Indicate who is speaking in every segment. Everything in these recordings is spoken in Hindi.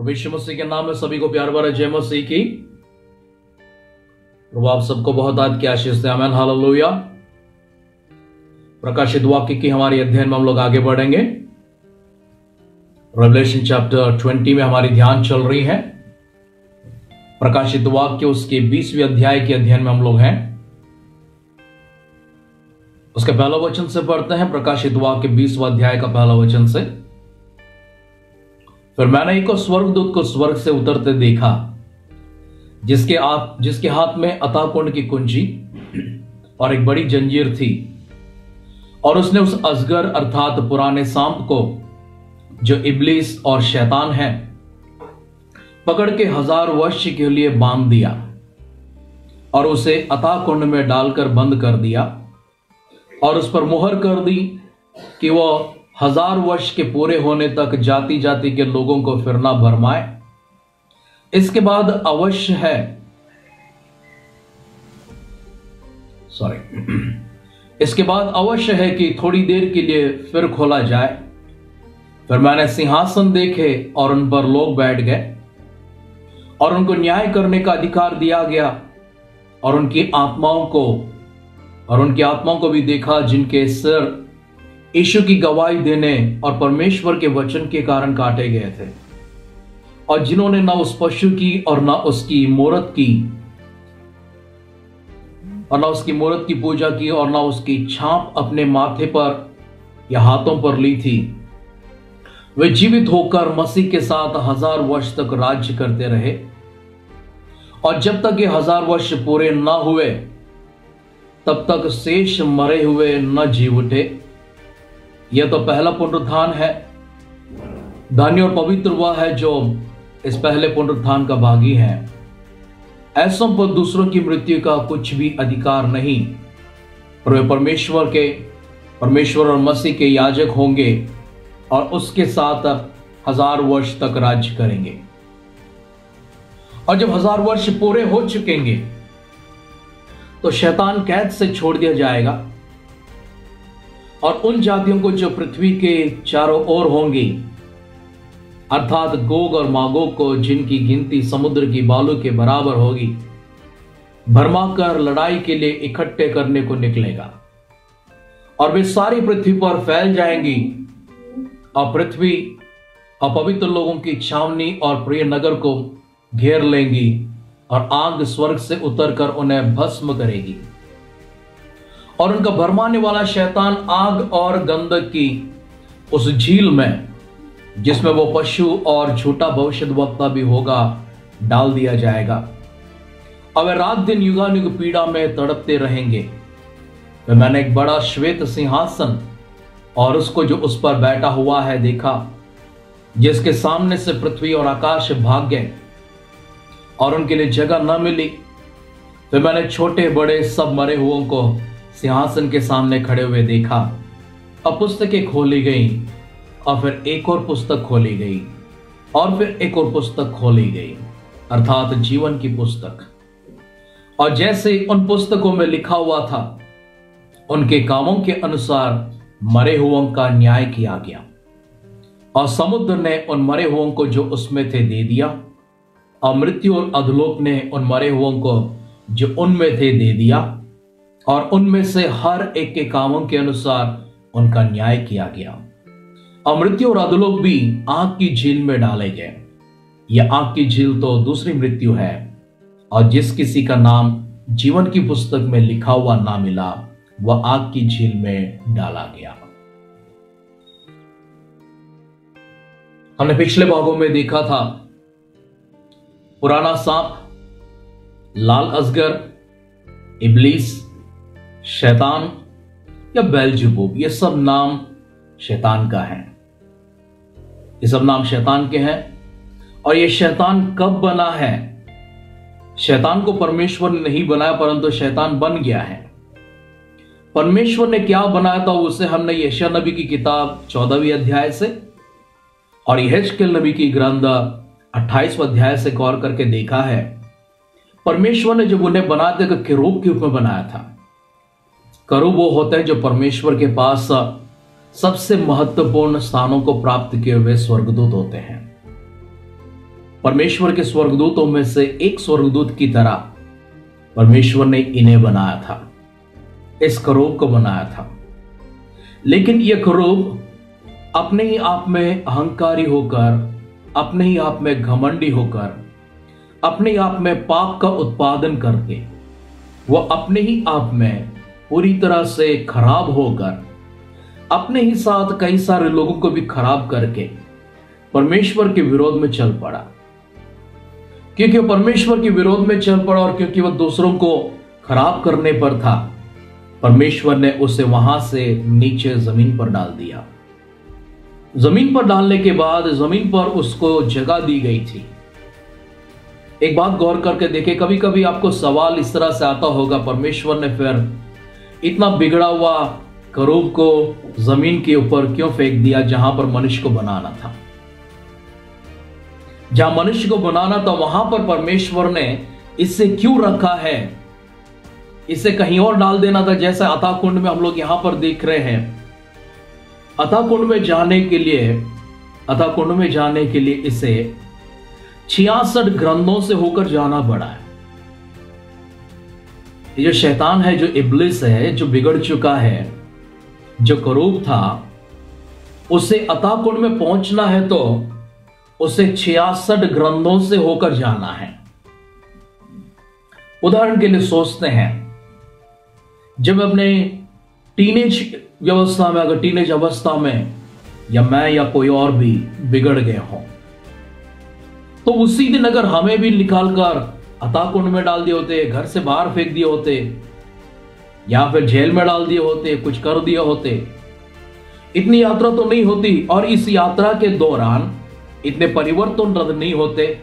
Speaker 1: प्रभु मसीह के नाम में सभी को प्यार भरा जय मसीह की। प्रभु आप सबको बहुत आज की आशीष दे। आमेन। हालेलुया। प्रकाशित वाक्य की हमारी अध्ययन में हम लोग आगे बढ़ेंगे। रेवलेशन चैप्टर 20 में हमारी ध्यान चल रही है। प्रकाशित वाक्य उसके 20वें अध्याय के अध्ययन में हम लोग हैं। उसके पहला वचन से पढ़ते हैं। प्रकाशित वाक्य 20वां अध्याय का पहला वचन से। फिर मैंने एक स्वर्गदूत को स्वर्ग से उतरते देखा, जिसके आप, जिसके हाथ में अताकुंड की कुंजी और एक बड़ी जंजीर थी। और उसने उस अजगर अर्थात पुराने सांप को, जो इबलीस और शैतान है, पकड़ के हज़ार वर्ष के लिए बाँध दिया और उसे अताकुंड में डालकर बंद कर दिया और उस पर मुहर कर दी कि वह हज़ार वर्ष के पूरे होने तक जाति जाति के लोगों को फिरना भरमाए। इसके बाद अवश्य है। सॉरी इसके बाद अवश्य है कि थोड़ी देर के लिए फिर खोला जाए। फिर मैंने सिंहासन देखे और उन पर लोग बैठ गए। और उनको न्याय करने का अधिकार दिया गया। और उनकी आत्माओं को, और उनकी आत्माओं को भी देखा जिनके सिर यीशु की गवाही देने और परमेश्वर के वचन के कारण काटे गए थे। और जिन्होंने ना उस पशु की और ना उसकी मूर्त की, और ना उसकी मूर्त की पूजा की और ना उसकी छाप अपने माथे पर या हाथों पर ली थी, वे जीवित होकर मसीह के साथ हज़ार वर्ष तक राज्य करते रहे। और जब तक ये हज़ार वर्ष पूरे ना हुए, तब तक शेष मरे हुए न जी उठे। यह तो पहला पुनरुत्थान है। धन्य और पवित्र वह है जो इस पहले पुनरुत्थान का भागी है। ऐसों पर दूसरों की मृत्यु का कुछ भी अधिकार नहीं। पर वे परमेश्वर के, परमेश्वर और मसीह के याजक होंगे और उसके साथ हज़ार वर्ष तक राज्य करेंगे। और जब हज़ार वर्ष पूरे हो चुकेंगे तो शैतान कैद से छोड़ दिया जाएगा। और उन जातियों को जो पृथ्वी के चारों ओर होंगी, अर्थात गोग और मागोग को जिनकी गिनती समुद्र की बालू के बराबर होगी, भरमा कर लड़ाई के लिए इकट्ठे करने को निकलेगा। और वे सारी पृथ्वी पर फैल जाएँगी। और पृथ्वी अपवित्र लोगों की छावनी और प्रिय नगर को घेर लेंगी और आग स्वर्ग से उतरकर उन्हें भस्म करेगी। और उनका भरमाने वाला शैतान आग और गंधक की उस झील में, जिसमें वो पशु और झूठा भविष्य वक्ता भी होगा, डाल दिया जाएगा। अब रात दिन युगानुग पीड़ा में तड़पते रहेंगे। तो मैंने एक बड़ा श्वेत सिंहासन और उसको जो उस पर बैठा हुआ है देखा, जिसके सामने से पृथ्वी और आकाश भाग गए और उनके लिए जगह न मिली तो मैंने छोटे बड़े सब मरे हुओं को सिंहासन के सामने खड़े हुए देखा। अब पुस्तकें खोली गई और फिर एक और पुस्तक खोली गई और फिर एक और पुस्तक खोली गई, अर्थात जीवन की पुस्तक। और जैसे उन पुस्तकों में लिखा हुआ था, उनके कामों के अनुसार मरे हुओं का न्याय किया गया। और समुद्र ने उन मरे हुओं को जो उसमें थे दे दिया, और मृत्यु और अधलोक ने उन मरे हुओं को जो उनमें थे दे दिया। और उनमें से हर एक के कामों के अनुसार उनका न्याय किया गया। और मृत्यु और अधलोक भी आग की झील में डाले गए। यह आग की झील तो दूसरी मृत्यु है। और जिस किसी का नाम जीवन की पुस्तक में लिखा हुआ ना मिला, वह आग की झील में डाला गया। हमने पिछले भागों में देखा था, पुराना सांप, लाल असगर, इबलीस शैतान या बेलजुबूब, ये सब नाम शैतान का है। ये सब नाम शैतान के हैं। और ये शैतान कब बना है? शैतान को परमेश्वर ने नहीं बनाया, परंतु शैतान बन गया है। परमेश्वर ने क्या बनाया था, उसे हमने यशा नबी की किताब चौदहवीं अध्याय से और यहेजकेल नबी की ग्रंथ अट्ठाईसवें अध्याय से गौर करके देखा है। परमेश्वर ने जब उन्हें बनाया था किरूब के रूप में बनाया था। करूब वो होते हैं जो परमेश्वर के पास सबसे महत्वपूर्ण स्थानों को प्राप्त किए हुए स्वर्गदूत होते हैं। परमेश्वर के स्वर्गदूतों में से एक स्वर्गदूत की तरह परमेश्वर ने इन्हें बनाया था। इस करोब को बनाया था। लेकिन यह करोब अपने ही आप में अहंकारी होकर, अपने ही आप में घमंडी होकर, अपने ही आप में पाप का उत्पादन करके वह अपने ही आप में पूरी तरह से खराब होकर, अपने ही साथ कई सारे लोगों को भी खराब करके परमेश्वर के विरोध में चल पड़ा। क्योंकि परमेश्वर के विरोध में चल पड़ा और क्योंकि वह दूसरों को खराब करने पर था, परमेश्वर ने उसे वहाँ से नीचे ज़मीन पर डाल दिया। ज़मीन पर डालने के बाद ज़मीन पर उसको जगह दी गई थी। एक बात गौर करके देखे कभी कभी आपको सवाल इस तरह से आता होगा, परमेश्वर ने फिर इतना बिगड़ा हुआ करूब को ज़मीन के ऊपर क्यों फेंक दिया जहाँ पर मनुष्य को बनाना था? जहाँ मनुष्य को बनाना था, वहाँ पर परमेश्वर ने इसे क्यों रखा है? इसे कहीं और डाल देना था, जैसे अता कुंड में हम लोग यहाँ पर देख रहे हैं। अता कुंड में जाने के लिए, अता कुंड में जाने के लिए इसे छियासठ ग्रंथों से होकर जाना पड़ा है। ये जो शैतान है, जो इबलिस है, जो बिगड़ चुका है, जो करूब था, उसे अताकुंड में पहुँचना है तो उसे छियासठ ग्रंथों से होकर जाना है। उदाहरण के लिए सोचते हैं, जब अपने टीनेज व्यवस्था में, अगर टीनेज अवस्था में, या मैं या कोई और भी बिगड़ गए हों तो उसी दिन अगर हमें भी निकाल कर अताकुंड में डाल दिए होते, घर से बाहर फेंक दिए होते, या फिर जेल में डाल दिए होते, कुछ कर दिए होते। इतनी यात्रा तो नहीं होती, और इस यात्रा के दौरान इतने परिवर्तन रद्द नहीं होते,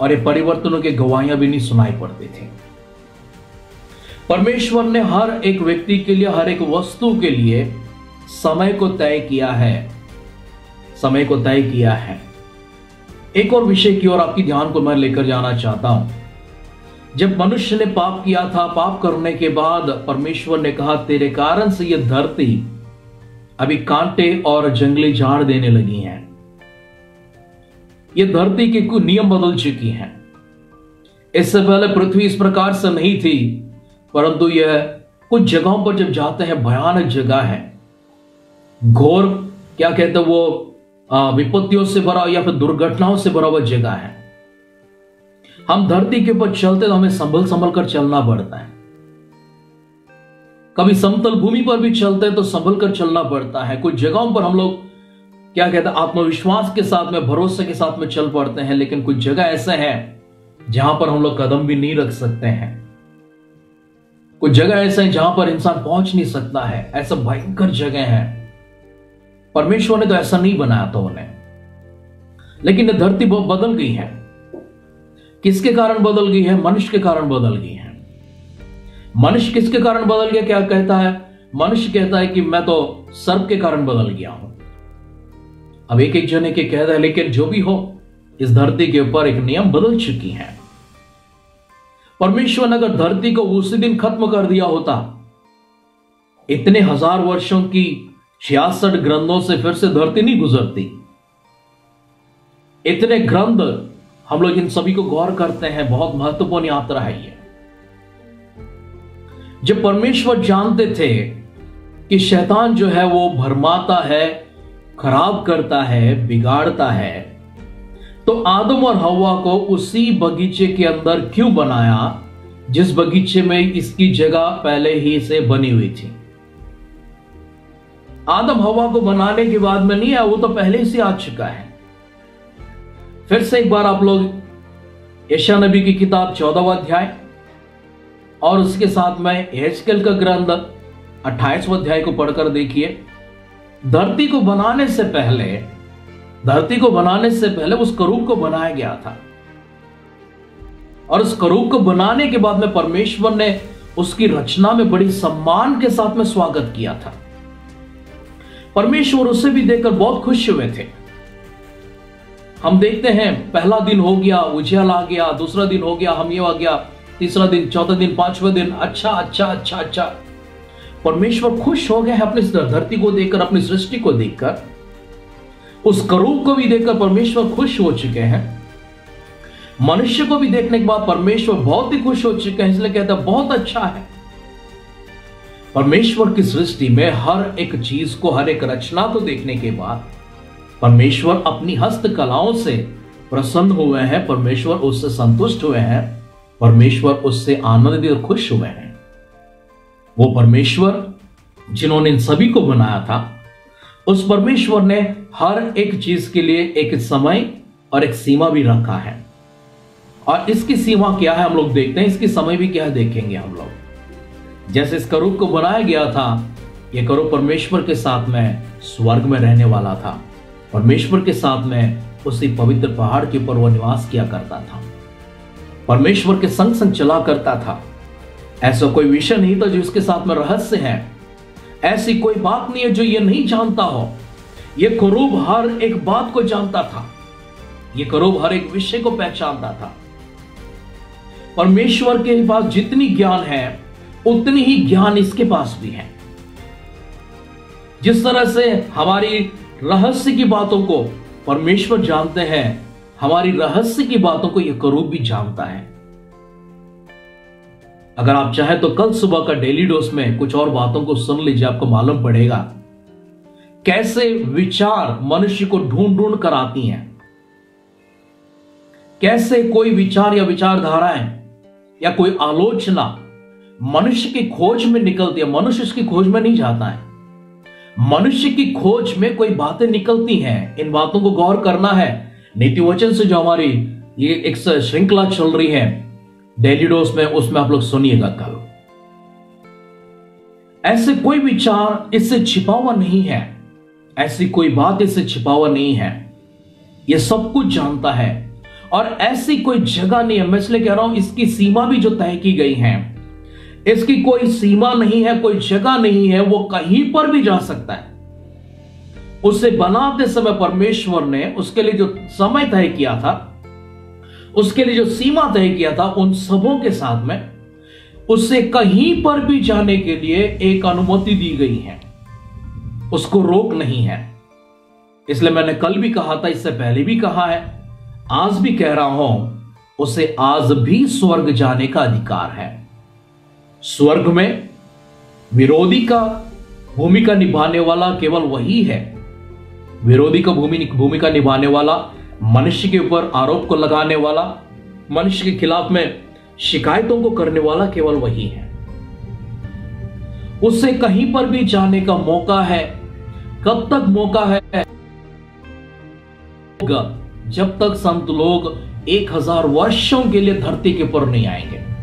Speaker 1: और ये परिवर्तनों की गवाहियाँ भी नहीं सुनाई पड़ती थी। परमेश्वर ने हर एक व्यक्ति के लिए, हर एक वस्तु के लिए समय को तय किया है। समय को तय किया है। एक और विषय की ओर आपकी ध्यान को मैं लेकर जाना चाहता हूँ। जब मनुष्य ने पाप किया था, पाप करने के बाद परमेश्वर ने कहा, तेरे कारण से यह धरती अभी कांटे और जंगली झाड़ देने लगी है। यह धरती के कुछ नियम बदल चुकी हैं। इससे पहले पृथ्वी इस प्रकार से नहीं थी, परंतु यह कुछ जगहों पर जब जाते हैं, भयानक जगह है। घोर, क्या कहते वो विपत्तियों से भरा या फिर दुर्घटनाओं से भरा हुआ जगह है। हम धरती के ऊपर चलते तो हमें संभल संभल कर चलना पड़ता है। कभी समतल भूमि पर भी चलते हैं तो संभल कर चलना पड़ता है। कुछ जगहों पर हम लोग, क्या कहते हैं, आत्मविश्वास के साथ में, भरोसे के साथ में चल पड़ते हैं, लेकिन कुछ जगह ऐसे हैं जहाँ पर हम लोग कदम भी नहीं रख सकते हैं। कुछ जगह ऐसे हैं जहाँ पर इंसान पहुँच नहीं सकता है। ऐसा भयंकर जगह है। परमेश्वर ने तो ऐसा नहीं बनाया था उन्हें। लेकिन धरती बहुत बदल गई है। किसके कारण बदल गई है? मनुष्य के कारण बदल गई है। मनुष्य किसके कारण बदल गया, क्या कहता है? मनुष्य कहता है कि मैं तो सर्प के कारण बदल गया हूँ। अब एक एक जने के कहता है, लेकिन जो भी हो, इस धरती के ऊपर एक नियम बदल चुकी है। परमेश्वर ने अगर धरती को उसी दिन खत्म कर दिया होता, इतने हज़ार वर्षों की छियासठ ग्रंथों से फिर से धरती नहीं गुजरती। इतने ग्रंथ हम लोग इन सभी को गौर करते हैं, बहुत महत्वपूर्ण यात्रा है ये। जब परमेश्वर जानते थे कि शैतान जो है वो भरमाता है, खराब करता है, बिगाड़ता है तो आदम और हवा को उसी बगीचे के अंदर क्यों बनाया, जिस बगीचे में इसकी जगह पहले ही से बनी हुई थी? आदम हवा को बनाने के बाद में नहीं आया, वो तो पहले से आ चुका है। फिर से एक बार आप लोग यशा नबी की किताब चौदहवा अध्याय और उसके साथ में हेजकल का ग्रंथ अट्ठाईसवा अध्याय को पढ़कर देखिए। धरती को बनाने से पहले, धरती को बनाने से पहले उस करूब को बनाया गया था। और उस करूब को बनाने के बाद में परमेश्वर ने उसकी रचना में बड़ी सम्मान के साथ में स्वागत किया था। परमेश्वर उसे भी देखकर बहुत खुश हुए थे। हम देखते हैं, पहला दिन हो गया, उजियाल आ गया, दूसरा दिन हो गया हम ये आ गया, तीसरा दिन, चौथा दिन, पांचवा दिन अच्छा अच्छा अच्छा अच्छा। परमेश्वर खुश हो गए अपनी धरती को देखकर, अपनी सृष्टि को देखकर। उस करूब को भी देखकर परमेश्वर खुश हो चुके हैं। मनुष्य को भी देखने के बाद परमेश्वर बहुत ही खुश हो चुके हैं, इसलिए कहता है, बहुत अच्छा है। परमेश्वर की सृष्टि में हर एक चीज़ को, हर एक रचना को देखने के बाद परमेश्वर अपनी हस्तकलाओं से प्रसन्न हुए हैं, परमेश्वर उससे संतुष्ट हुए हैं, परमेश्वर उससे आनंदित और खुश हुए हैं। वो परमेश्वर जिन्होंने इन सभी को बनाया था, उस परमेश्वर ने हर एक चीज़ के लिए एक समय और एक सीमा भी रखा है। और इसकी सीमा क्या है हम लोग देखते हैं, इसकी समय भी क्या है देखेंगे हम लोग। जैसे इस करूप को बनाया गया था यह करूप परमेश्वर के साथ में स्वर्ग में रहने वाला था। परमेश्वर के साथ में उसी पवित्र पहाड़ के ऊपर वह निवास किया करता था। परमेश्वर के संग संग चला करता था। ऐसा कोई विषय नहीं था जो इसके साथ में रहस्य है। ऐसी कोई बात नहीं है जो ये नहीं जानता हो। ये करूब हर एक बात को जानता था। ये करूब हर एक विषय को पहचानता था। परमेश्वर के पास जितनी ज्ञान है, उतनी ही ज्ञान इसके पास भी है। जिस तरह से हमारी रहस्य की बातों को परमेश्वर जानते हैं, हमारी रहस्य की बातों को यह करूब भी जानता है। अगर आप चाहें तो कल सुबह का डेली डोज में कुछ और बातों को सुन लीजिए, आपको मालूम पड़ेगा। कैसे विचार मनुष्य को ढूंढ ढूंढ कर आती हैं। कैसे कोई विचार या विचारधाराएँ या कोई आलोचना मनुष्य की खोज में निकलती है, मनुष्य इसकी खोज में नहीं जाता है। मनुष्य की खोज में कोई बातें निकलती हैं, इन बातों को गौर करना है। नीति वचन से जो हमारी ये एक श्रृंखला चल रही है, डेली डोज में उसमें आप लोग सुनिएगा कल। ऐसे कोई विचार इससे छिपा हुआ नहीं है। ऐसी कोई बात इससे छिपा हुआ नहीं है। यह सब कुछ जानता है। और ऐसी कोई जगह नहीं है। मैं इसलिए कह रहा हूँ, इसकी सीमा भी जो तय की गई है इसकी कोई सीमा नहीं है, कोई जगह नहीं है, वो कहीं पर भी जा सकता है। उसे बनाते समय परमेश्वर ने उसके लिए जो समय तय किया था, उसके लिए जो सीमा तय किया था उन सबों के साथ में, उससे कहीं पर भी जाने के लिए एक अनुमति दी गई है। उसको रोक नहीं है। इसलिए मैंने कल भी कहा था, इससे पहले भी कहा है, आज भी कह रहा हूँ, उसे आज भी स्वर्ग जाने का अधिकार है। स्वर्ग में विरोधी का भूमिका निभाने वाला केवल वही है। विरोधी का भूमि, भूमिका निभाने वाला, मनुष्य के ऊपर आरोप को लगाने वाला, मनुष्य के खिलाफ में शिकायतों को करने वाला केवल वही है। उससे कहीं पर भी जाने का मौका है, कब तक मौका है? जब तक संत लोग एक हज़ार वर्षों के लिए धरती के ऊपर नहीं आएँगे।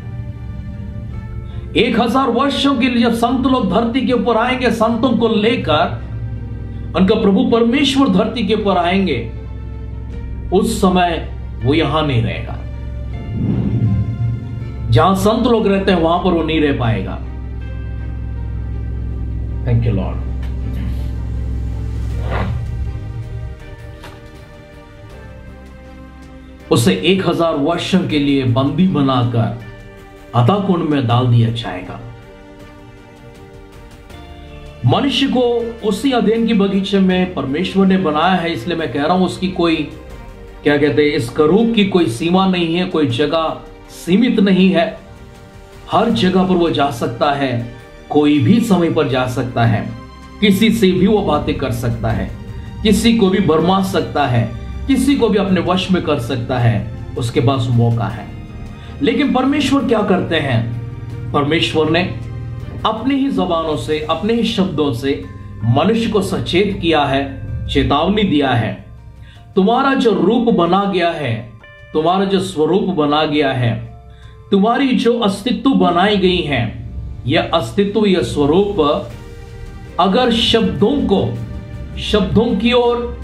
Speaker 1: एक हज़ार वर्षों के लिए जब संत लोग धरती के ऊपर आएँगे, संतों को लेकर, उनका प्रभु परमेश्वर धरती के ऊपर आएँगे, उस समय वो यहाँ नहीं रहेगा। जहाँ संत लोग रहते हैं, वहाँ पर वो नहीं रह पाएगा। थैंक यू लॉर्ड उसे एक हज़ार वर्षों के लिए बंदी बनाकर अता कुंड में डाल दिया जाएगा। मनुष्य को उसी अध्ययन की बगीचे में परमेश्वर ने बनाया है, इसलिए मैं कह रहा हूँ उसकी कोई, क्या कहते हैं, इस करूप की कोई सीमा नहीं है, कोई जगह सीमित नहीं है। हर जगह पर वो जा सकता है, कोई भी समय पर जा सकता है, किसी से भी वो बातें कर सकता है, किसी को भी बरमा सकता है, किसी को भी अपने वश में कर सकता है, उसके पास मौका है। लेकिन परमेश्वर क्या करते हैं? परमेश्वर ने अपनी ही जबानों से, अपने ही शब्दों से मनुष्य को सचेत किया है, चेतावनी दिया है। तुम्हारा जो रूप बना गया है, तुम्हारा जो स्वरूप बना गया है, तुम्हारी जो अस्तित्व बनाई गई है, यह अस्तित्व, यह स्वरूप अगर शब्दों को, शब्दों की ओर,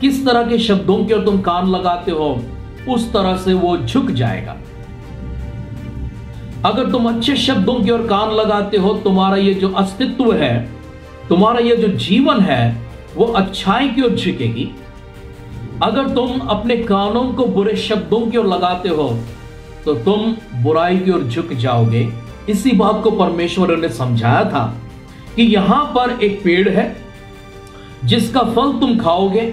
Speaker 1: किस तरह के शब्दों की ओर तुम कान लगाते हो, उस तरह से वो झुक जाएगा। अगर तुम अच्छे शब्दों की ओर कान लगाते हो, तुम्हारा ये जो अस्तित्व है, तुम्हारा ये जो जीवन है, वो अच्छाई की ओर झुकेगी। अगर तुम अपने कानों को बुरे शब्दों की ओर लगाते हो तो तुम बुराई की ओर झुक जाओगे। इसी बात को परमेश्वर ने समझाया था कि यहाँ पर एक पेड़ है, जिसका फल तुम खाओगे।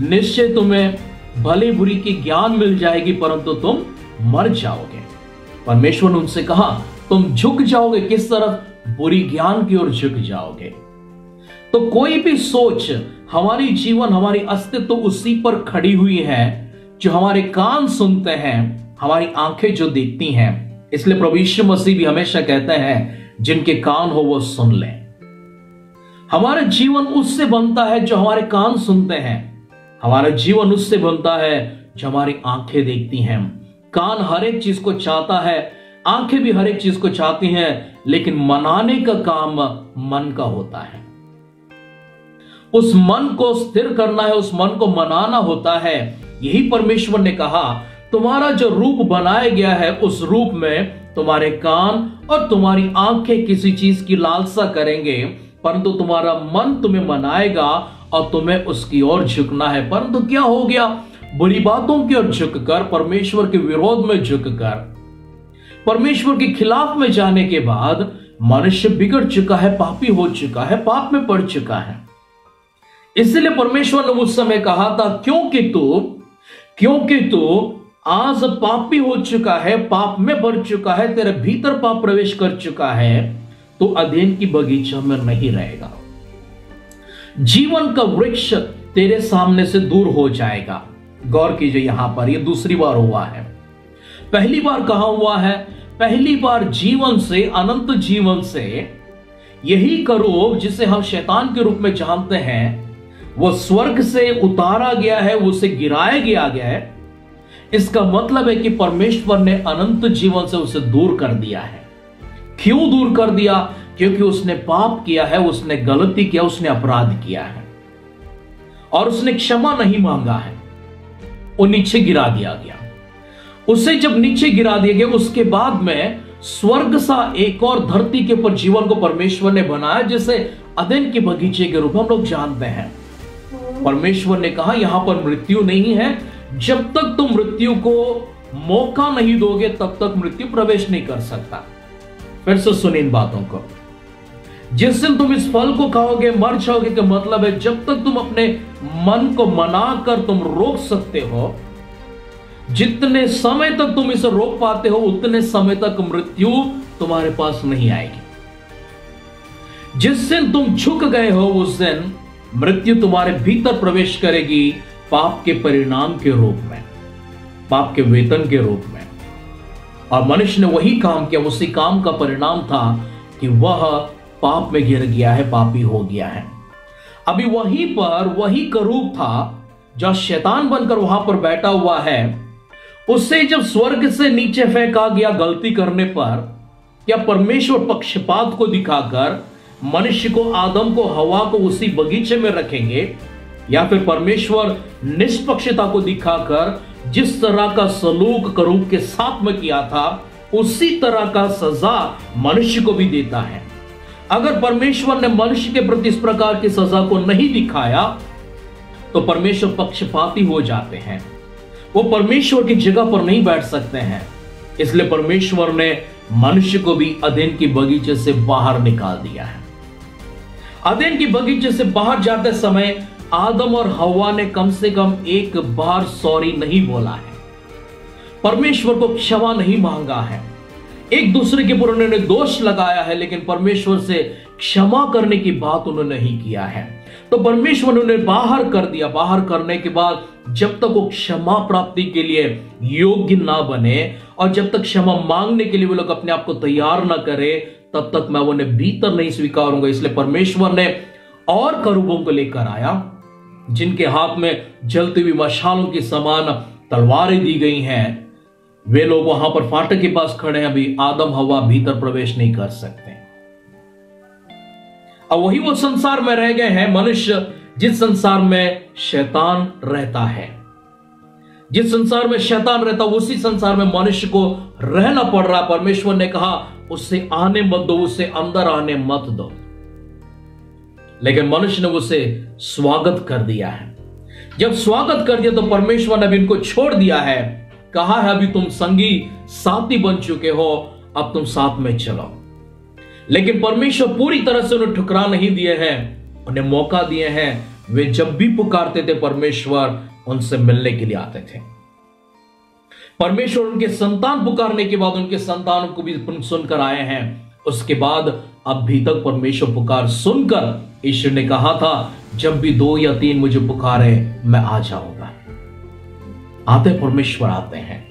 Speaker 1: निश्चय तुम्हें भले बुरी की ज्ञान मिल जाएगी, परंतु तुम मर जाओगे। परमेश्वर ने उनसे कहा, तुम झुक जाओगे, किस तरफ़? बुरी ज्ञान की ओर झुक जाओगे। तो कोई भी सोच, हमारी जीवन, हमारी अस्तित्व उसी पर खड़ी हुई है, जो हमारे कान सुनते हैं, हमारी आँखें जो देखती हैं। इसलिए प्रभु मसीह भी हमेशा कहते हैं, जिनके कान हो वो सुन लें। हमारा जीवन उससे बनता है, जो हमारे कान सुनते हैं। हमारा जीवन उससे बनता है, जो हमारी आँखें देखती हैं। कान हर एक चीज़ को चाहता है, आँखें भी हर एक चीज़ को चाहती हैं, लेकिन मनाने का काम मन का होता है। उस मन को स्थिर करना है, उस मन को मनाना होता है। यही परमेश्वर ने कहा, तुम्हारा जो रूप बनाया गया है, उस रूप में तुम्हारे कान और तुम्हारी आँखें किसी चीज़ की लालसा करेंगे, परंतु तुम्हारा मन तुम्हें मनाएगा और तुम्हें उसकी ओर झुकना है। परंतु क्या हो गया? बुरी बातों की ओर झुककर, परमेश्वर के विरोध में झुककर, परमेश्वर के खिलाफ में जाने के बाद मनुष्य बिगड़ चुका है, पापी हो चुका है, पाप में पड़ चुका है। इसलिए परमेश्वर ने उस समय कहा था क्योंकि तू क्योंकि तू आज पापी हो चुका है, पाप में बढ़ चुका है, तेरे भीतर पाप प्रवेश कर चुका है तो अध्ययन की बगीचा में नहीं रहेगा। जीवन का वृक्ष तेरे सामने से दूर हो जाएगा। गौर कीजिए यहाँ पर यह दूसरी बार हुआ है। पहली बार कहा हुआ है? पहली बार जीवन से, अनंत जीवन से यही करो जिसे हम शैतान के रूप में जानते हैं, वो स्वर्ग से उतारा गया है उसे गिराया गया है। इसका मतलब है कि परमेश्वर ने अनंत जीवन से उसे दूर कर दिया है। क्यों दूर कर दिया? क्योंकि उसने पाप किया है, उसने गलती किया, उसने अपराध किया है। और उसने क्षमा नहीं मांगा है। वो नीचे गिरा दिया गया। उसे जब नीचे गिरा दिया गया, उसके बाद में स्वर्ग सा एक और धरती के ऊपर जीवन को परमेश्वर ने बनाया, जिसे अदन के बगीचे के रूप हम लोग जानते हैं। परमेश्वर ने कहा, यहाँ पर मृत्यु नहीं है। जब तक तुम मृत्यु को मौका नहीं दोगे, तब तक मृत्यु प्रवेश नहीं कर सकता। फिर से सुन इन बातों को। जिस दिन तुम इस फल को खाओगे, मर जाओगे, का मतलब है जब तक तुम अपने मन को मनाकर तुम रोक सकते हो। जितने समय तक तुम इसे रोक पाते हो, उतने समय तक मृत्यु तुम्हारे पास नहीं आएगी। जिस दिन तुम झुक गए हो, उस दिन मृत्यु तुम्हारे भीतर प्रवेश करेगी पाप के परिणाम के रूप में, पाप के वेतन के रूप में। और मनुष्य ने वही काम किया, उसी काम का परिणाम था कि वह पाप में गिर गया है, पापी हो गया है। अभी वहीं पर वही करूप था जो शैतान बनकर वहाँ पर बैठा हुआ है। उससे जब स्वर्ग से नीचे फेंका गया गलती करने पर क्या परमेश्वर पक्षपात को दिखाकर मनुष्य को, आदम को, हवा को उसी बगीचे में रखेंगे, या फिर परमेश्वर निष्पक्षता को दिखाकर जिस तरह का सलूक करूप के साथ में किया था, उसी तरह का सजा मनुष्य को भी देता है। अगर परमेश्वर ने मनुष्य के प्रति इस प्रकार की सजा को नहीं दिखाया तो परमेश्वर पक्षपाती हो जाते हैं। वो परमेश्वर की जगह पर नहीं बैठ सकते हैं। इसलिए परमेश्वर ने मनुष्य को भी अध्ययन की बगीचे से बाहर निकाल दिया है। अध्ययन की बगीचे से बाहर जाते समय आदम और हवा ने कम से कम एक बार सॉरी नहीं बोला है। परमेश्वर को क्षमा नहीं मांगा है। एक दूसरे के ऊपर उन्होंने दोष लगाया है, लेकिन परमेश्वर से क्षमा करने की बात उन्होंने नहीं किया है। तो परमेश्वर ने उन्हें बाहर कर दिया। बाहर करने के बाद जब तक वो क्षमा प्राप्ति के लिए योग्य ना बने और जब तक क्षमा मांगने के लिए वो लोग अपने आप को तैयार ना करे, तब तक मैं उन्हें भीतर नहीं स्वीकारूँगा। इसलिए परमेश्वर ने और करूबों को लेकर आया, जिनके हाथ में जलती हुई मशालों के समान तलवारें दी गई हैं। वे लोग वहाँ पर फाटक के पास खड़े हैं, अभी आदम हवा भीतर प्रवेश नहीं कर सकते। अब वही वो संसार में रह गए हैं, मनुष्य, जिस संसार में शैतान रहता है। जिस संसार में शैतान रहता, उसी संसार में मनुष्य को रहना पड़ रहा। परमेश्वर ने कहा, उससे आने मत दो, उससे अंदर आने मत दो। लेकिन मनुष्य ने उसे स्वागत कर दिया है। जब स्वागत कर दिया तो परमेश्वर ने भी इनको छोड़ दिया है। कहा है अभी तुम संगी साथी बन चुके हो, अब तुम साथ में चलो। लेकिन परमेश्वर पूरी तरह से उन्हें ठुकरा नहीं दिए हैं, उन्हें मौका दिए हैं। वे जब भी पुकारते थे, परमेश्वर उनसे मिलने के लिए आते थे। परमेश्वर उनके संतान पुकारने के बाद, उनके संतानों को भी सुनकर आए हैं। उसके बाद अभी तक परमेश्वर पुकार सुनकर, ईश्वर ने कहा था, जब भी दो या तीन मुझे पुकारे, मैं आ जाऊँगा। आते परमेश्वर आते हैं।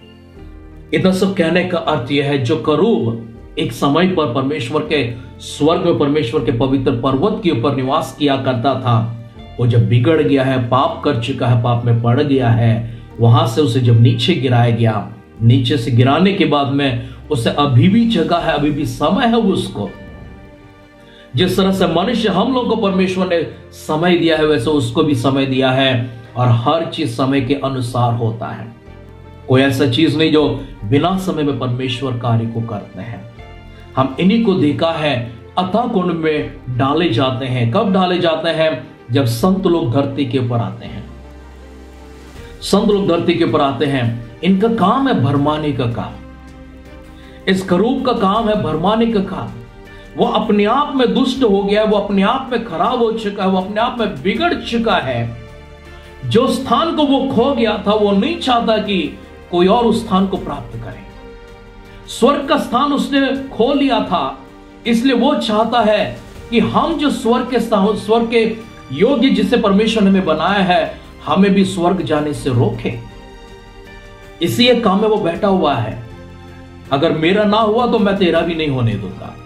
Speaker 1: इतना सब कहने का अर्थ यह है, जो करूब एक समय पर परमेश्वर के स्वर्ग में, परमेश्वर के पवित्र पर्वत के ऊपर निवास किया करता था। वो जब बिगड़ गया है, पाप कर चुका है, पाप में पड़ गया है, वहाँ से उसे जब नीचे गिराया गया, नीचे से गिराने के बाद में उसे अभी भी जगह है, अभी भी समय है उसको। जिस तरह से मनुष्य हम लोग को परमेश्वर ने समय दिया है, वैसे उसको भी समय दिया है। और हर चीज़ समय के अनुसार होता है। कोई ऐसा चीज़ नहीं जो बिना समय में परमेश्वर कार्य को करते हैं। हम इन्हीं को देखा है अथा कुंड में डाले जाते हैं। कब डाले जाते हैं? जब संत लोग धरती के ऊपर आते हैं। संत लोग धरती के ऊपर आते हैं। इनका काम है भरमाने का काम। इस करूब का काम है भरमाने का काम। वो अपने आप में दुष्ट हो गया है, वो अपने आप में खराब हो चुका है, वो अपने आप में बिगड़ चुका है। जो स्थान को वो खो गया था, वो नहीं चाहता कि कोई और उस स्थान को प्राप्त करे। स्वर्ग का स्थान उसने खो लिया था, इसलिए वो चाहता है कि हम जो स्वर्ग के स्वर्ग के योग्य जिसे परमेश्वर ने हमें बनाया है, हमें भी स्वर्ग जाने से रोके। इसी एक काम में वो बैठा हुआ है। अगर मेरा ना हुआ तो मैं तेरा भी नहीं होने दूँगा।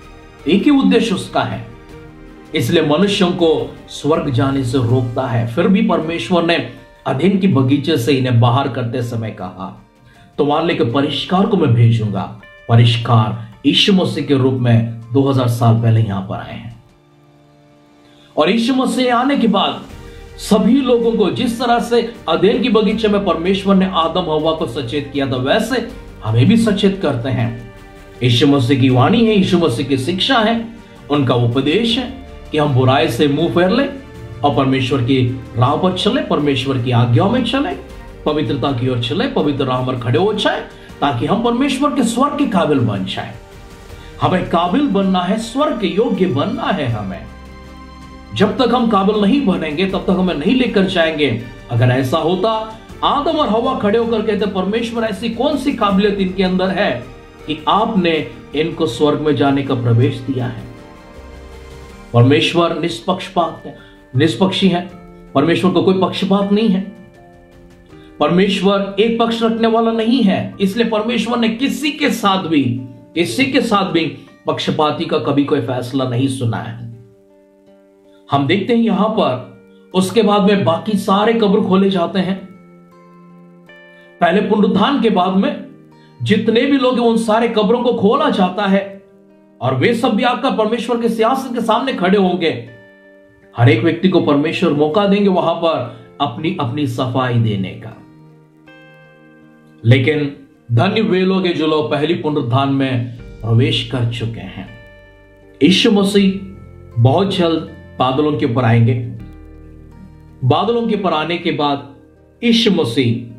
Speaker 1: एक ही उद्देश्य उसका है। इसलिए मनुष्यों को स्वर्ग जाने से रोकता है। फिर भी परमेश्वर ने अधीन की बगीचे से इन्हें बाहर करते समय कहा तो मान ले परिष्कार को मैं भेजूँगा। परिष्कार ईशु मसीह के रूप में 2000 साल पहले यहाँ पर आए हैं। और ईशु मसीह आने के बाद सभी लोगों को जिस तरह से अधेन की बगीचे में परमेश्वर ने आदम हवा को सचेत किया था, वैसे हमें भी सचेत करते हैं। यीशु मसीह की वाणी है, यीशु मसीह की शिक्षा है, उनका उपदेश है। कि हम बुराई से मुँह फेर ले और परमेश्वर की राह पर चले, परमेश्वर की आज्ञाओं में चले, पवित्रता की ओर चले, पवित्र राह पर खड़े हो जाए, ताकि हम परमेश्वर के स्वर्ग के काबिल बन जाए। हमें काबिल बनना है, स्वर्ग के योग्य बनना है हमें। जब तक हम काबिल नहीं बनेंगे, तब तक हमें नहीं लेकर जाएँगे। अगर ऐसा होता, आदम और हवा खड़े होकर कहते, परमेश्वर, ऐसी कौन सी काबिलियत इनके अंदर है कि आपने इनको स्वर्ग में जाने का प्रवेश दिया है? परमेश्वर निष्पक्षपात है। निष्पक्षी है। परमेश्वर को कोई पक्षपात नहीं है। परमेश्वर एक पक्ष रखने वाला नहीं है। इसलिए परमेश्वर ने किसी के साथ भी, किसी के साथ भी पक्षपाती का कभी कोई फैसला नहीं सुना है। हम देखते हैं यहाँ पर, उसके बाद में बाकी सारे कब्र खोले जाते हैं। पहले पुनरुत्थान के बाद में जितने भी लोग उन सारे कब्रों को खोला जाता है। और वे सब भी आपका परमेश्वर के सियासत के सामने खड़े होंगे। हर एक व्यक्ति को परमेश्वर मौका देंगे वहाँ पर अपनी अपनी सफ़ाई देने का। लेकिन धन्य वे लोग जो लोग पहली पुनरुत्थान में प्रवेश कर चुके हैं। ईश्व मसीह बहुत जल्द बादलों के ऊपर आएँगे। बादलों के ऊपर आने के बाद ईश्व मसीह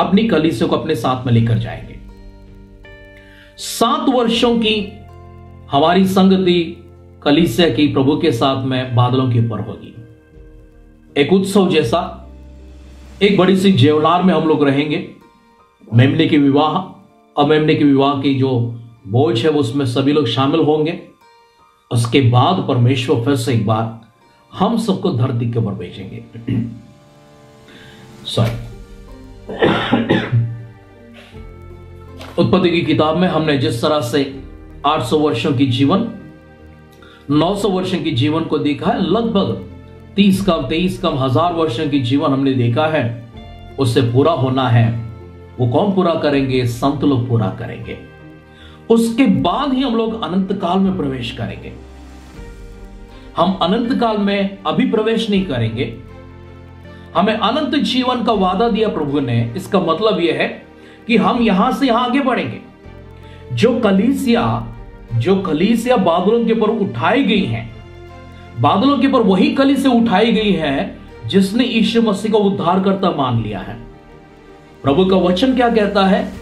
Speaker 1: अपनी कलीसियों को अपने साथ में लेकर जाएँगे। सात वर्षों की हमारी संगति कलीसिया की प्रभु के साथ में बादलों के ऊपर होगी। एक उत्सव जैसा, एक बड़ी सी जेवलार में हम लोग रहेंगे। मेमने के विवाह, और मेमने के विवाह की जो बोझ है उसमें सभी लोग शामिल होंगे। उसके बाद परमेश्वर फिर से एक बार हम सबको धरती के ऊपर भेजेंगे। सॉरी उत्पत्ति की किताब में हमने जिस तरह से 800 वर्षों की जीवन 900 वर्षों की जीवन को देखा है, लगभग 30 कम 23 कम हज़ार वर्षों की जीवन हमने देखा है, उससे पूरा होना है। वो कौन पूरा करेंगे? संत लोग पूरा करेंगे। उसके बाद ही हम लोग अनंत काल में प्रवेश करेंगे। हम अनंत काल में अभी प्रवेश नहीं करेंगे। हमें अनंत जीवन का वादा दिया प्रभु ने। इसका मतलब यह है कि हम यहाँ से यहाँ आगे बढ़ेंगे। जो कलीसिया जो कलीसिया बादलों के ऊपर उठाई गई हैं, बादलों के ऊपर वही कली से उठाई गई है, जिसने ईश्वर मसीह को उद्धार करता मान लिया है। प्रभु का वचन क्या कहता है?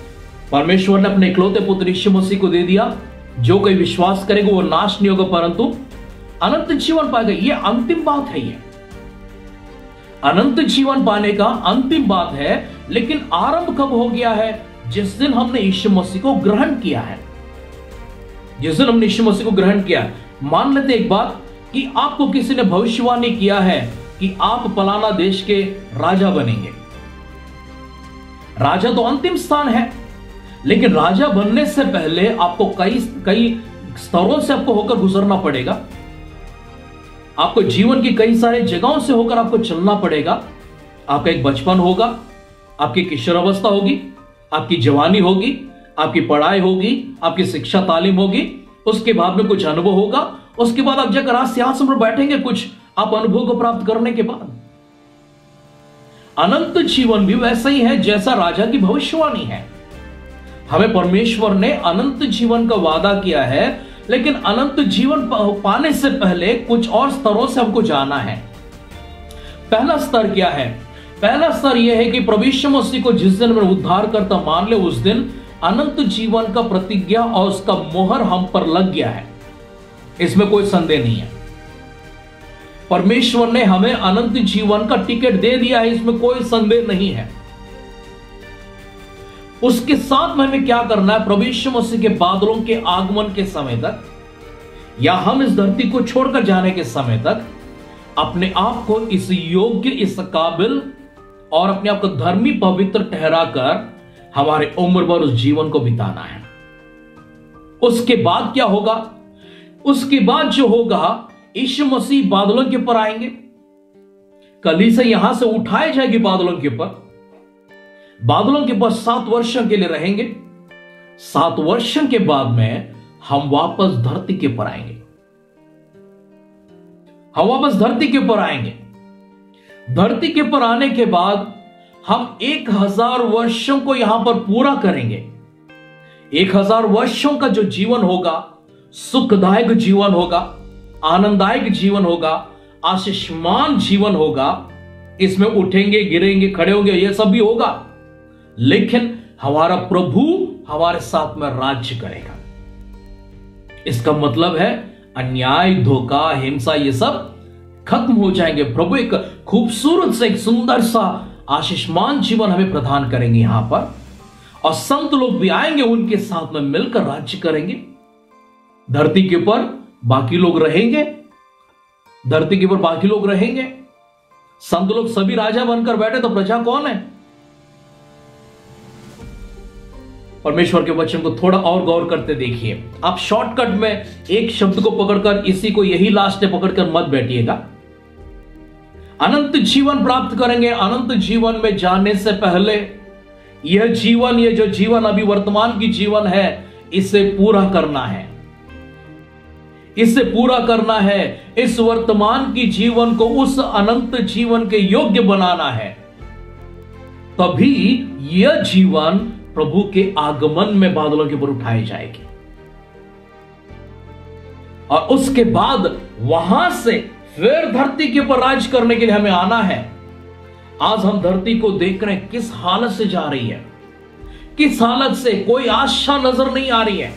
Speaker 1: परमेश्वर ने अपने इकलौते पुत्र ईश्वर मसीह को दे दिया। जो कोई विश्वास करेगा, वो नाश नहीं होगा, परंतु अनंत जीवन पाएगा। ये अंतिम बात है ये। अनंत जीवन पाने का अंतिम बात है, लेकिन आरंभ कब हो गया है? जिस दिन हमने यीशु मसीह को ग्रहण किया है, जिस दिन हमने यीशु मसीह को ग्रहण किया मान लेते एक बात कि आपको किसी ने भविष्यवाणी किया है कि आप पलाना देश के राजा बनेंगे। राजा तो अंतिम स्थान है, लेकिन राजा बनने से पहले आपको कई कई स्तरों से आपको होकर गुजरना पड़ेगा। आपको जीवन की कई सारे जगहों से होकर आपको चलना पड़ेगा। आपका एक बचपन होगा, आपकी किशोर अवस्था होगी आपकी जवानी होगी, आपकी पढ़ाई होगी, आपकी शिक्षा तालीम होगी, उसके बाद में कुछ अनुभव होगा, उसके बाद आप जाकर आज पर बैठेंगे कुछ, आप अनुभव को प्राप्त करने के बाद। अनंत जीवन भी वैसा ही है जैसा राजा की भविष्यवाणी है। हमें परमेश्वर ने अनंत जीवन का वादा किया है, लेकिन अनंत जीवन पाने से पहले कुछ और स्तरों से हमको जाना है। पहला स्तर क्या है? पहला स्तर यह है कि प्रविश्य मसीह को जिस दिन में उद्धार करता मान ले, उस दिन अनंत जीवन का प्रतिज्ञा और उसका मोहर हम पर लग गया है। इसमें कोई संदेह नहीं है। परमेश्वर ने हमें अनंत जीवन का टिकट दे दिया है, इसमें कोई संदेह नहीं है। उसके साथ में हमें क्या करना है? प्रवेश मसीह के बादलों के आगमन के समय तक या हम इस धरती को छोड़कर जाने के समय तक अपने आप को इस योग्य, इस काबिल और अपने आप को धर्मी पवित्र ठहराकर हमारे उम्र भर उस जीवन को बिताना है। उसके बाद क्या होगा? उसके बाद जो होगा ईश मसीह बादलों के ऊपर आएँगे। कली से यहाँ से उठाए जाएगी बादलों के ऊपर। बादलों के ऊपर सात वर्षों के लिए रहेंगे। सात वर्षों के बाद में हम वापस धरती के ऊपर आएँगे। हम वापस धरती के ऊपर आएँगे। धरती के पर आने के बाद हम एक हज़ार वर्षों को यहाँ पर पूरा करेंगे। एक हज़ार वर्षों का जो जीवन होगा, सुखदायक जीवन होगा, आनंददायक जीवन होगा, आशीषमान जीवन होगा, इसमें उठेंगे, गिरेंगे, खड़े होंगे यह सब भी होगा। लेकिन हमारा प्रभु हमारे साथ में राज्य करेगा। इसका मतलब है अन्याय, धोखा, हिंसा, ये सब खत्म हो जाएँगे। प्रभु एक खूबसूरत से एक सुंदर सा आशीषमान जीवन हमें प्रदान करेंगे यहाँ पर। और संत लोग भी आएँगे, उनके साथ में मिलकर राज्य करेंगे। धरती के ऊपर बाकी लोग रहेंगे। धरती के ऊपर बाकी लोग रहेंगे। संत लोग सभी राजा बनकर बैठे तो प्रजा कौन है? परमेश्वर के वचन को थोड़ा और गौर करते देखिए। आप शॉर्टकट में एक शब्द को पकड़कर, इसी को यही लास्ट में पकड़कर मत बैठिएगा। अनंत जीवन प्राप्त करेंगे। अनंत जीवन में जाने से पहले यह जीवन यह जो जीवन अभी वर्तमान की जीवन है, इसे पूरा करना है। इसे पूरा करना है। इस वर्तमान की जीवन को उस अनंत जीवन के योग्य बनाना है। तभी यह जीवन प्रभु के आगमन में बादलों के ऊपर उठाई जाएगी। और उसके बाद वहाँ से फिर धरती के ऊपर राज करने के लिए हमें आना है। आज हम धरती को देख रहे हैं, किस हालत से जा रही है। किस हालत से कोई आशा नज़र नहीं आ रही है।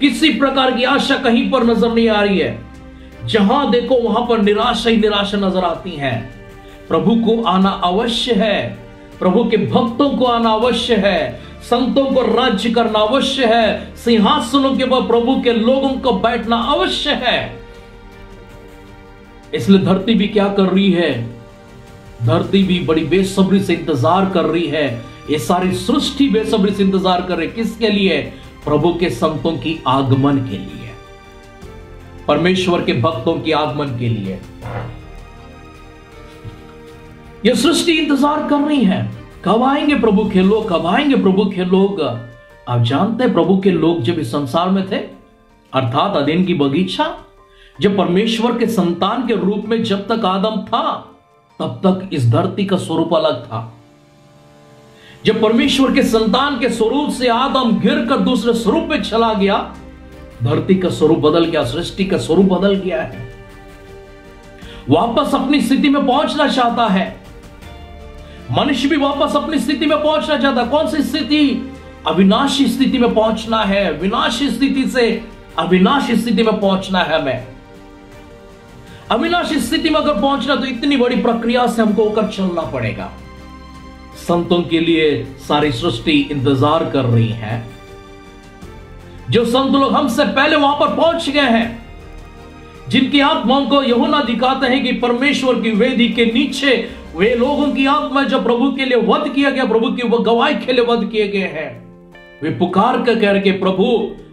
Speaker 1: किसी प्रकार की आशा कहीं पर नज़र नहीं आ रही है। जहाँ देखो वहाँ पर निराशा ही निराशा नज़र आती है। प्रभु को आना अवश्य है। प्रभु के भक्तों को आना अवश्य है। संतों को राज्य करना अवश्य है। सिंहासनों के ऊपर प्रभु के लोगों को बैठना अवश्य है। इसलिए धरती भी क्या कर रही है? धरती भी बड़ी बेसब्री से इंतज़ार कर रही है। ये सारी सृष्टि बेसब्री से इंतज़ार कर रही है। किसके लिए? प्रभु के संतों की आगमन के लिए। परमेश्वर के भक्तों की आगमन के लिए। यह सृष्टि इंतज़ार कर रही है। कब आएँगे प्रभु के लोग? कब आएँगे प्रभु के लोग? आप जानते हैं प्रभु के लोग जब इस संसार में थे, अर्थात अधीन की बगीचा जब परमेश्वर के संतान के रूप में जब तक आदम था, तब तक इस धरती का स्वरूप अलग था। जब परमेश्वर के संतान के स्वरूप से आदम गिर कर दूसरे स्वरूप में चला गया, धरती का स्वरूप बदल गया, सृष्टि का स्वरूप बदल गया है। वापस अपनी स्थिति में पहुँचना चाहता है। मनुष्य भी वापस अपनी स्थिति में पहुँचना चाहता है। कौन सी स्थिति? अविनाशी स्थिति में पहुँचना है। विनाशी स्थिति से अविनाशी स्थिति में पहुँचना है हमें। अविनाशी स्थिति में अगर पहुँचना तो इतनी बड़ी प्रक्रिया से हमको होकर चलना पड़ेगा। संतों के लिए सारी सृष्टि इंतज़ार कर रही है। जो संत लोग हमसे पहले वहाँ पर पहुँच गए हैं, जिनकी आत्माओं को यहुना दिखाते हैं कि परमेश्वर की वेदी के नीचे वे लोगों की आत्मा जो प्रभु के लिए वध किया गया, प्रभु की गवाही के लिए वध किए गए हैं। वे पुकार कर कह रहे प्रभु,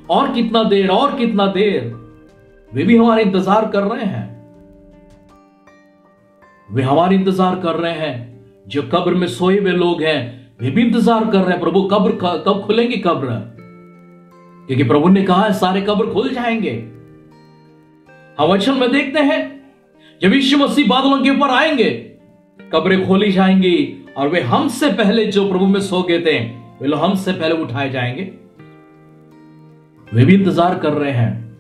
Speaker 1: और कितना देर, और कितना देर? वे भी हमारे इंतज़ार कर रहे हैं। वे हमारे इंतज़ार कर रहे हैं। जो कब्र में सोए हुए लोग हैं, वे भी इंतज़ार कर रहे हैं। प्रभु, कब्र कब खुलेंगी कब्र? क्योंकि प्रभु ने कहा है, सारे कब्र खुल जाएँगे। हम वचन में देखते हैं, जब यीशु मसीह बादलों के ऊपर आएँगे, कब्रें खोली जाएँगी और वे हमसे पहले जो प्रभु में सो गए थे, वे लोग हमसे पहले उठाए जाएँगे। वे भी इंतज़ार कर रहे हैं।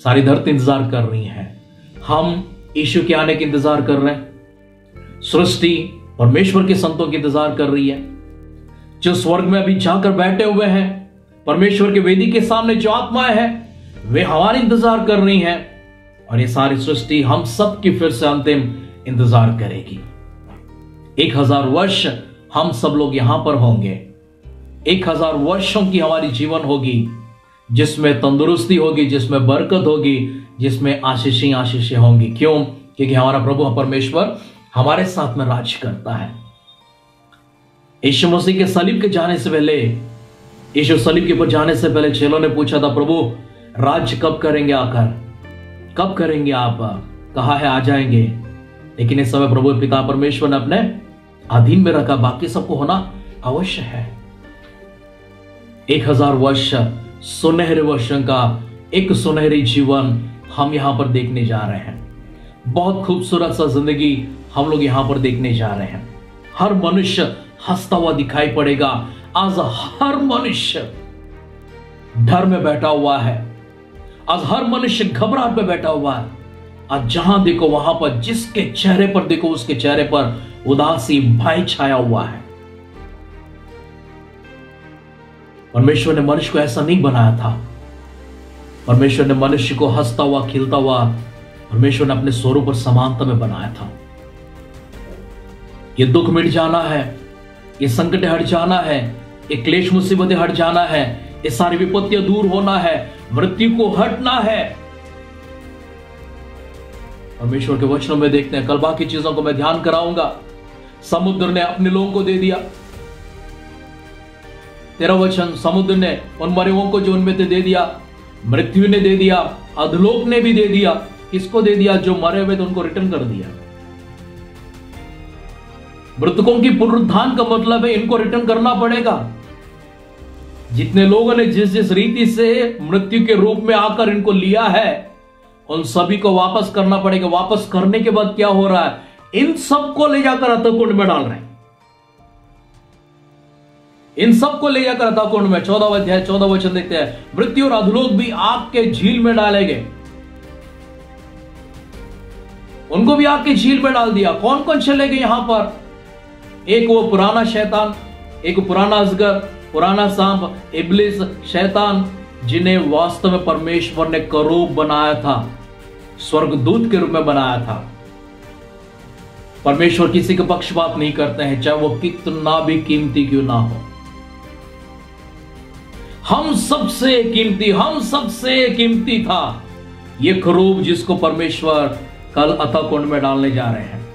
Speaker 1: सारी धरती इंतज़ार कर रही है। हम यीशु के आने के इंतज़ार कर रहे हैं। सृष्टि परमेश्वर के संतों की इंतज़ार कर रही है। जो स्वर्ग में अभी जाकर बैठे हुए हैं, परमेश्वर के वेदी के सामने जो आत्माएँ हैं, वे हमारी इंतज़ार कर रही हैं और ये सारी सृष्टि हम सब की फिर से अंतिम इंतज़ार करेगी। एक हज़ार वर्ष हम सब लोग यहाँ पर होंगे। एक हज़ार वर्षों की हमारी जीवन होगी, जिसमें तंदुरुस्ती होगी, जिसमें बरकत होगी जिसमें आशीषी आशीषें होंगी। क्यों? क्योंकि हमारा प्रभु परमेश्वर, हमारे साथ में राज करता है। यीशु मसीह के सलीब के जाने से पहले, यीशु सलीब के ऊपर जाने से पहले चेलों ने पूछा था, प्रभु, राज कब करेंगे आकर? कब करेंगे आप? कहा है? आ जाएँगे? लेकिन इस समय प्रभु पिता परमेश्वर ने अपने अधीन में रखा, बाकी सबको होना अवश्य है। एक हज़ार वर्ष सुनहरे वर्षों का, एक सुनहरी जीवन हम यहाँ पर देखने जा रहे हैं। बहुत खूबसूरत सा ज़िंदगी हम लोग यहाँ पर देखने जा रहे हैं। हर मनुष्य हंसता हुआ दिखाई पड़ेगा। आज हर मनुष्य डर में बैठा हुआ है। आज हर मनुष्य घबराहट में बैठा हुआ है। आज जहाँ देखो वहाँ पर, जिसके चेहरे पर देखो, उसके चेहरे पर उदासी, भय छाया हुआ है। परमेश्वर ने मनुष्य को ऐसा नहीं बनाया था। परमेश्वर ने मनुष्य को हंसता हुआ, खिलता हुआ, परमेश्वर ने अपने स्वरूप और समानता में बनाया था। ये दुख मिट जाना है, ये संकट हट जाना है, ये क्लेश मुसीबतें हट जाना है, ये सारी विपत्तियाँ दूर होना है, मृत्यु को हटना है। परमेश्वर के वचनों में देखते हैं, कल बाकी चीज़ों को मैं ध्यान कराऊँगा। समुद्र ने अपने लोगों को दे दिया। तेरा वचन समुद्र ने उन मरेवों को जो उनमें दे दिया। मृत्यु ने दे दिया, अधलोक ने भी दे दिया, किसको दे दिया, जो मरे हुए थे उनको रिटर्न कर दिया। मृतकों की पुनरुत्थान का मतलब है इनको रिटर्न करना पड़ेगा। जितने लोगों ने जिस जिस रीति से मृत्यु के रूप में आकर इनको लिया है, उन सभी को वापस करना पड़ेगा। वापस करने के बाद क्या हो रहा है? इन सबको ले जाकर अतकुंड में डाल रहे हैं। इन सबको ले जाकर अतकुंड में, चौदह अध्याय, चौदह वचन देखते हैं। मृत्यु और अधलोक भी आग के झील में डाले गए उनको भी आग के झील में डाल दिया। कौन कौन चले गए यहाँ पर? एक वो पुराना शैतान, एक पुराना अजगर पुराना सांप, इबलिस, शैतान, जिन्हें वास्तव में परमेश्वर ने करूप बनाया था, स्वर्गदूत के रूप में बनाया था। परमेश्वर किसी का पक्षपात नहीं करते हैं, चाहे वो कितना भी कीमती क्यों ना हो। हम सबसे कीमती, हम सबसे कीमती था। ये खरूब जिसको परमेश्वर कल अतः कुंड में डालने जा रहे हैं।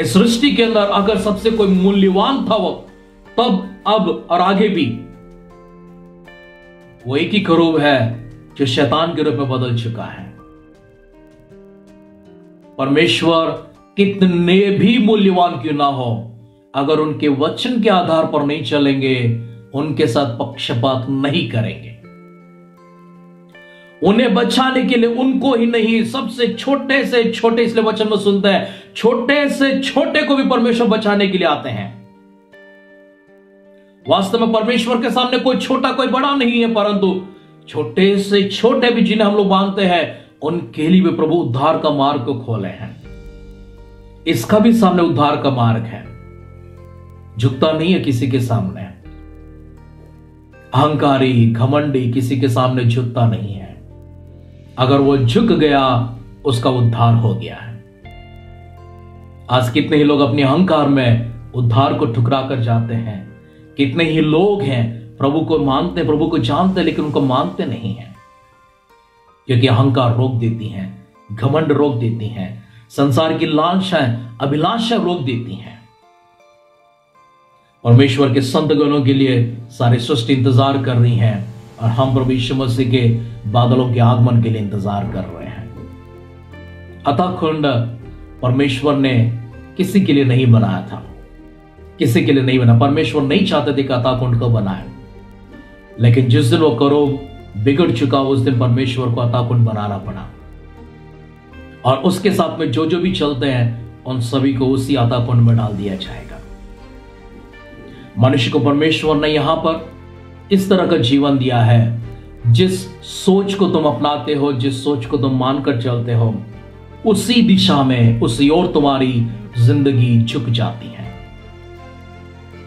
Speaker 1: इस सृष्टि के अंदर अगर सबसे कोई मूल्यवान था वो, तब, अब और आगे भी, वो एक ही करूब है जो शैतान के रूप में बदल चुका है। परमेश्वर कितने भी मूल्यवान क्यों ना हो, अगर उनके वचन के आधार पर नहीं चलेंगे उनके साथ पक्षपात नहीं करेंगे। उन्हें बचाने के लिए उनको ही नहीं, सबसे छोटे से छोटे, इसलिए वचन में सुनते हैं, छोटे से छोटे को भी परमेश्वर बचाने के लिए आते हैं। वास्तव में परमेश्वर के सामने कोई छोटा, कोई बड़ा नहीं है, परंतु छोटे से छोटे भी जिन्हें हम लोग मानते हैं, उनके लिए भी प्रभु उद्धार का मार्ग को खोले हैं। इसका भी सामने उद्धार का मार्ग है। झुकता नहीं है किसी के सामने। अहंकारी, घमंडी किसी के सामने झुकता नहीं है। अगर वो झुक गया, उसका उद्धार हो गया है। आज कितने ही लोग अपने अहंकार में उद्धार को ठुकरा कर जाते हैं। कितने ही लोग हैं, प्रभु को मानते, प्रभु को जानते, लेकिन उनको मानते नहीं हैं। क्योंकि अहंकार रोक देती हैं, घमंड रोक देती हैं, संसार की लालसाएँ अभिलाषा रोक देती हैं। परमेश्वर के संत गणों के लिए सारी सृष्टि इंतज़ार कर रही है और हम प्रभु मसीह के बादलों के आगमन के लिए इंतज़ार कर रहे हैं। अतः खंड, परमेश्वर ने किसी के लिए नहीं बनाया था। किसी के लिए नहीं बना। परमेश्वर नहीं चाहते थे कि अताकुंड को बनाए। लेकिन जिस दिन वो करो, बिगड़ चुका उस दिन परमेश्वर को अताकुंड बनाना पड़ा। और उसके साथ में जो जो भी चलते हैं, उन सभी को उसी अताकुंड में डाल दिया जाएगा। मनुष्य को परमेश्वर ने यहाँ पर इस तरह का जीवन दिया है। जिस सोच को तुम अपनाते हो, जिस सोच को तुम मानकर चलते हो, उसी दिशा में, उसी ओर तुम्हारी ज़िंदगी झुक जाती है।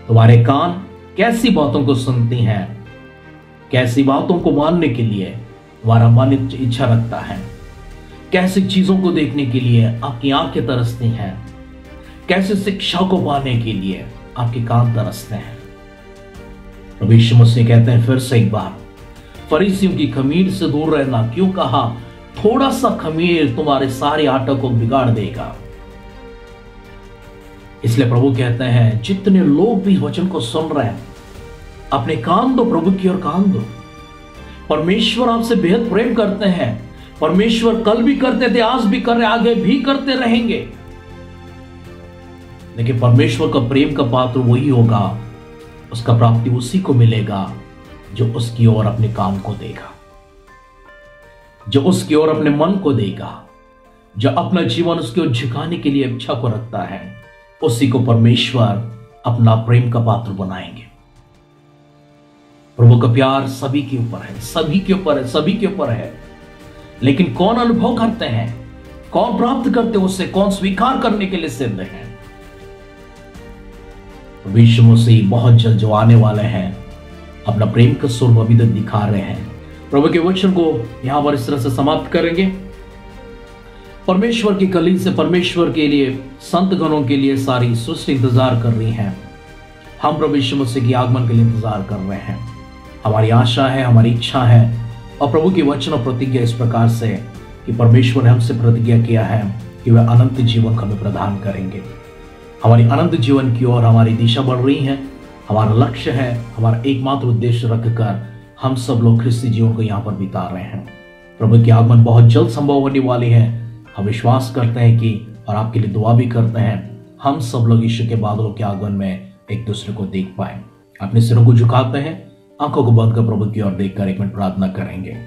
Speaker 1: तुम्हारे कान कैसी बातों को सुनती हैं, कैसी बातों को मानने के लिए तुम्हारा मन इच्छा रखता है। कैसी चीज़ों को देखने के लिए आपकी आँखें तरसती हैं, कैसे शिक्षा को पाने के लिए आपके कान तरसते हैं। प्रभु मसीह कहते हैं, फिर से एक बार, फरीसियों की खमीर से दूर रहना क्यों कहा? थोड़ा सा खमीर तुम्हारे सारे आटा को बिगाड़ देगा। इसलिए प्रभु कहते हैं, जितने लोग भी वचन को सुन रहे हैं, अपने कान दो, प्रभु की ओर कान दो। परमेश्वर आपसे बेहद प्रेम करते हैं, परमेश्वर कल भी करते थे, आज भी कर रहे आगे भी करते रहेंगे। लेकिन परमेश्वर का प्रेम का पात्र वही होगा, उसका प्राप्ति उसी को मिलेगा, जो उसकी ओर अपने काम को देगा। जो उसकी ओर अपने मन को देगा, जो अपना जीवन उसकी ओर झुकाने के लिए इच्छा को रखता है, उसी को परमेश्वर अपना प्रेम का पात्र बनाएँगे। प्रभु का प्यार सभी के ऊपर है, सभी के ऊपर है, सभी के ऊपर है। लेकिन कौन अनुभव करते हैं? कौन प्राप्त करते हैं उससे कौन स्वीकार करने के लिए सिद्ध है? विश्व मसीह बहुत जल्द जो आने वाले हैं, अपना प्रेम का स्वरूप अभी तक दिखा रहे हैं। प्रभु के वचन को यहाँ पर इस तरह से समाप्त करेंगे। परमेश्वर की कली से परमेश्वर के लिए संत गणों के लिए सारी सृष्टि इंतज़ार कर रही है। हम प्रभु यीशु मसीह की आगमन के लिए इंतज़ार कर रहे हैं। हमारी आशा है, हमारी इच्छा है और प्रभु के वचन और प्रतिज्ञा इस प्रकार से कि परमेश्वर ने हमसे प्रतिज्ञा किया है कि वह अनंत जीवन हमें प्रदान करेंगे। हमारी अनंत जीवन की ओर हमारी दिशा बढ़ रही है, हमारा लक्ष्य है, हमारा एकमात्र उद्देश्य रखकर हम सब लोग ख्रिस्ती जीवन को यहाँ पर बिता रहे हैं। प्रभु की आगमन बहुत जल्द संभव होने वाली है। हम विश्वास करते हैं कि और आपके लिए दुआ भी करते हैं, हम सब लोग ईश्वर के बादलों के आगमन में एक दूसरे को देख पाए। अपने सिरों को झुकाते हैं, आँखों को बंद कर प्रभु की ओर देखकर एक मिनट प्रार्थना करेंगे।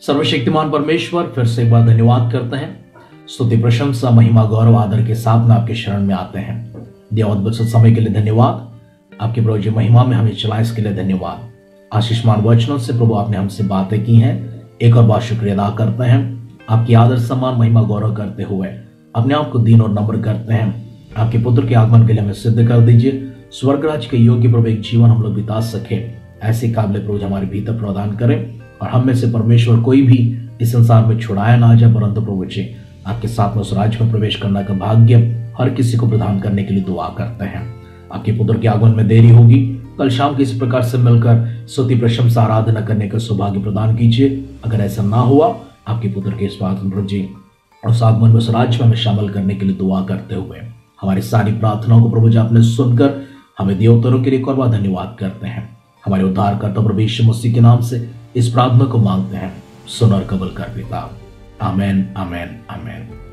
Speaker 1: सर्वशक्तिमान परमेश्वर, फिर से एक बार धन्यवाद करते हैं। स्तुति प्रशंसा महिमा, गौरव, आदर के साथ में आपके शरण में आते हैं। देव अद्भुत समय के लिए धन्यवाद। आपके प्रभु जी महिमा में हमें चला, इसके लिए धन्यवाद। आशीषमान वचनों से प्रभु आपने हमसे बातें की हैं। एक और बात शुक्रिया अदा करते हैं। आपकी आदर, सम्मान, महिमा, गौरव करते हुए अपने आप को दीन और नम्र करते हैं। आपके पुत्र के आगमन के लिए हमें सिद्ध कर दीजिए। स्वर्गराज के योग्य प्रभु एक जीवन हम लोग बिता सके। ऐसे काबिल प्रभु हमारे भीतर प्रदान करें और हम में से परमेश्वर कोई भी इस संसार में छुड़ाया ना जाए, परंतु प्रभु जी आपके साथ में उस राज्य में प्रवेश करने का भाग्य हर किसी को प्रदान करने के लिए दुआ करते हैं। आपके पुत्र के आगमन में देरी होगी। कल शाम के इस प्रकार से मिलकर स्तुति, प्रशंसा, आराधना करने का सौभाग्य प्रदान कीजिए। अगर ऐसा ना हुआ, आपके पुत्र के बात जी, और उस आगमन में उस राज्य में शामिल करने के लिए दुआ करते हुए हमारी सारी प्रार्थनाओं को प्रभु जी आपने सुनकर हमें देवतरों के लिए एक और बार धन्यवाद करते हैं। हमारे उद्धार करता प्रभु यीशु मसीह के नाम से इस प्रार्थना को मांगते हैं। सुन और कबल कर पिता। Amen, amen, amen.